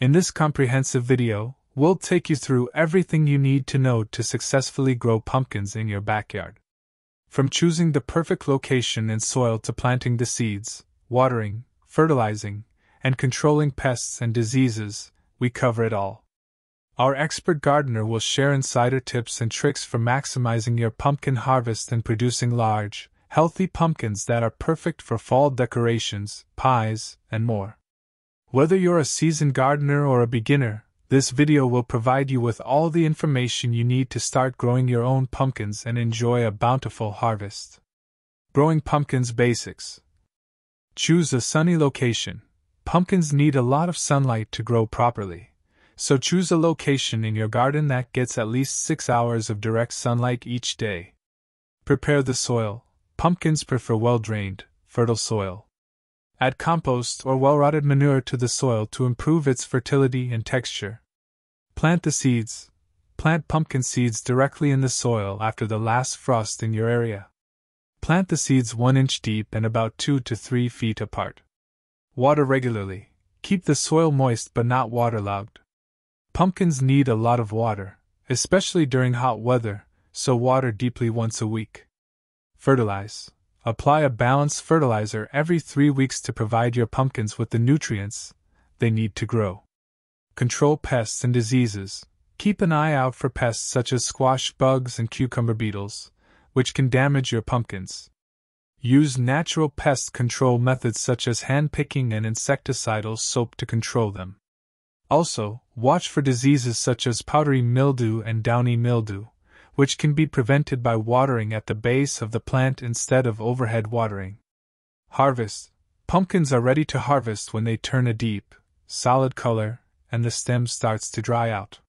In this comprehensive video, we'll take you through everything you need to know to successfully grow pumpkins in your backyard. From choosing the perfect location and soil to planting the seeds, watering, fertilizing, and controlling pests and diseases, we cover it all. Our expert gardener will share insider tips and tricks for maximizing your pumpkin harvest and producing large, healthy pumpkins that are perfect for fall decorations, pies, and more. Whether you're a seasoned gardener or a beginner, this video will provide you with all the information you need to start growing your own pumpkins and enjoy a bountiful harvest. Growing Pumpkins Basics Choose a sunny location. Pumpkins need a lot of sunlight to grow properly, so choose a location in your garden that gets at least 6 hours of direct sunlight each day. Prepare the soil. Pumpkins prefer well drained, fertile soil. Add compost or well rotted manure to the soil to improve its fertility and texture. Plant the seeds. Plant pumpkin seeds directly in the soil after the last frost in your area. Plant the seeds 1 inch deep and about 2 to 3 feet apart. Water regularly. Keep the soil moist but not waterlogged. Pumpkins need a lot of water, especially during hot weather, so water deeply once a week. Fertilize. Apply a balanced fertilizer every three weeks to provide your pumpkins with the nutrients they need to grow. Control pests and diseases. Keep an eye out for pests such as squash bugs and cucumber beetles, which can damage your pumpkins. Use natural pest control methods such as hand picking and insecticidal soap to control them. Also, watch for diseases such as powdery mildew and downy mildew which can be prevented by watering at the base of the plant instead of overhead watering. Harvest Pumpkins are ready to harvest when they turn a deep, solid color and the stem starts to dry out.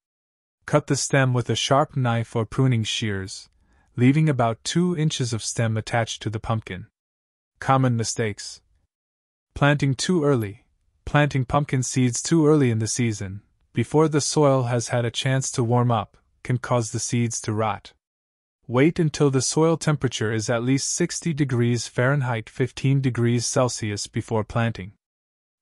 Cut the stem with a sharp knife or pruning shears, leaving about 2 inches of stem attached to the pumpkin. Common mistakes Planting too early. Planting pumpkin seeds too early in the season, before the soil has had a chance to warm up, can cause the seeds to rot. Wait until the soil temperature is at least 60 degrees Fahrenheit 15 degrees Celsius before planting.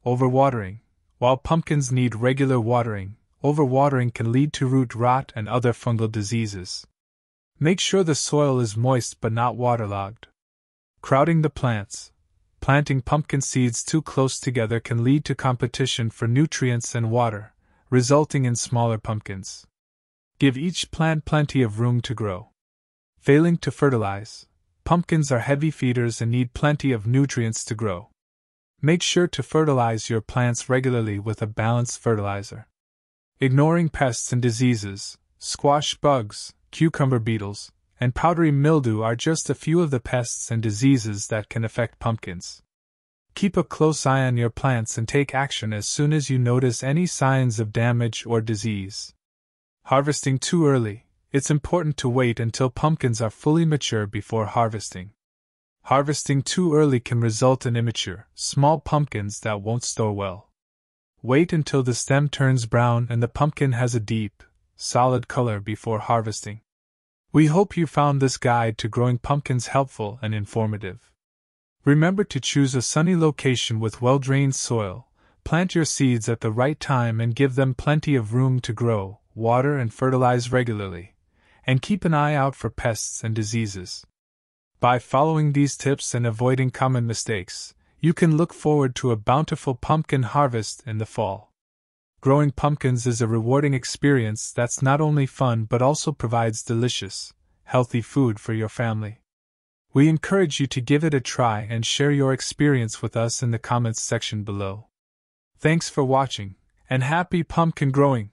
Overwatering. While pumpkins need regular watering, overwatering can lead to root rot and other fungal diseases. Make sure the soil is moist but not waterlogged. Crowding the plants. Planting pumpkin seeds too close together can lead to competition for nutrients and water, resulting in smaller pumpkins. Give each plant plenty of room to grow. Failing to fertilize. Pumpkins are heavy feeders and need plenty of nutrients to grow. Make sure to fertilize your plants regularly with a balanced fertilizer. Ignoring pests and diseases, squash bugs, cucumber beetles, and powdery mildew are just a few of the pests and diseases that can affect pumpkins. Keep a close eye on your plants and take action as soon as you notice any signs of damage or disease. Harvesting too early. It's important to wait until pumpkins are fully mature before harvesting. Harvesting too early can result in immature, small pumpkins that won't store well. Wait until the stem turns brown and the pumpkin has a deep, solid color before harvesting. We hope you found this guide to growing pumpkins helpful and informative. Remember to choose a sunny location with well drained soil, plant your seeds at the right time and give them plenty of room to grow, water and fertilize regularly, and keep an eye out for pests and diseases. By following these tips and avoiding common mistakes, you can look forward to a bountiful pumpkin harvest in the fall. Growing pumpkins is a rewarding experience that's not only fun but also provides delicious, healthy food for your family. We encourage you to give it a try and share your experience with us in the comments section below. Thanks for watching, and happy pumpkin growing!